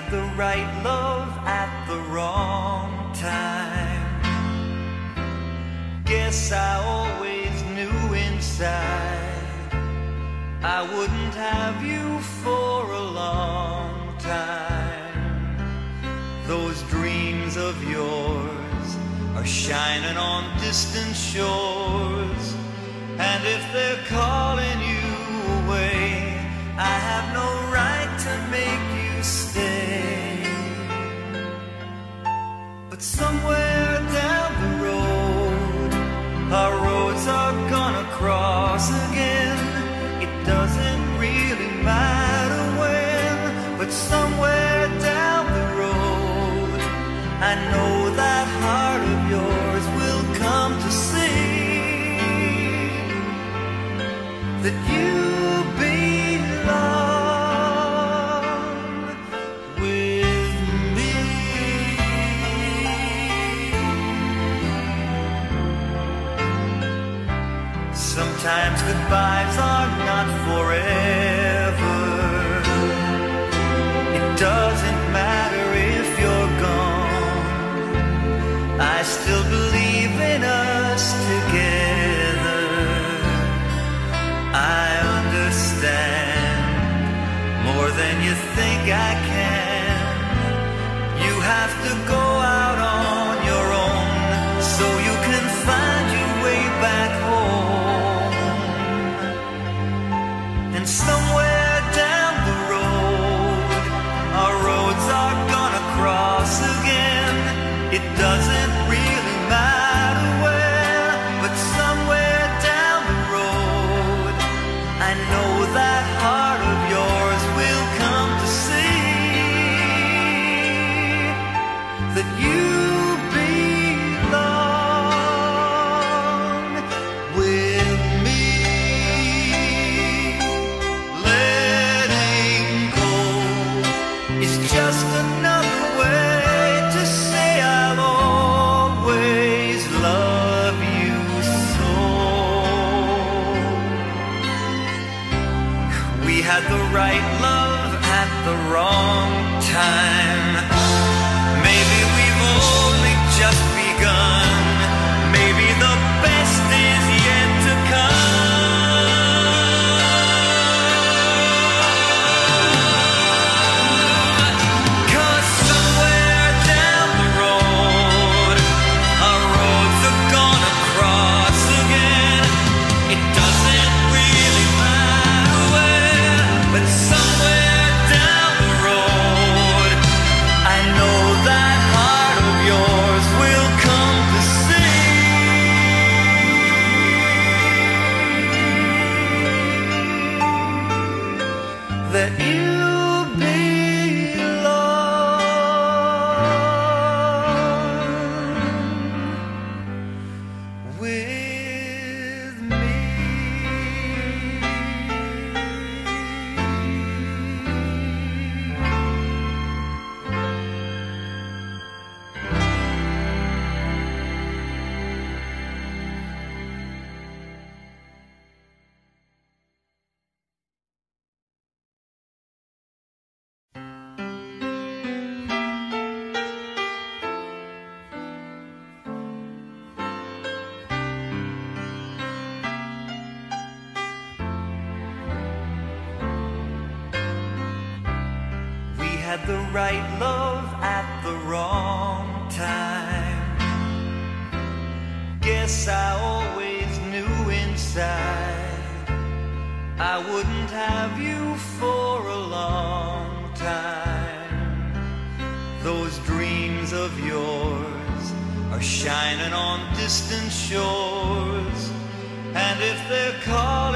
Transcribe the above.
had the right love at the wrong time. Guess I always knew inside I wouldn't have you for a long time. Those dreams of yours are shining on distant shores. And if they're calling you away, I have no It doesn't really matter when, but somewhere down the road, I know that heart of yours will come to see that you Sometimes goodbyes are not forever. It doesn't matter if you're gone. I still believe in us together. I understand more than you think I can. Somewhere had the right love at the wrong time. Maybe we've only had the right love at the wrong time. Guess I always knew inside I wouldn't have you for a long time. Those dreams of yours are shining on distant shores. And if they're I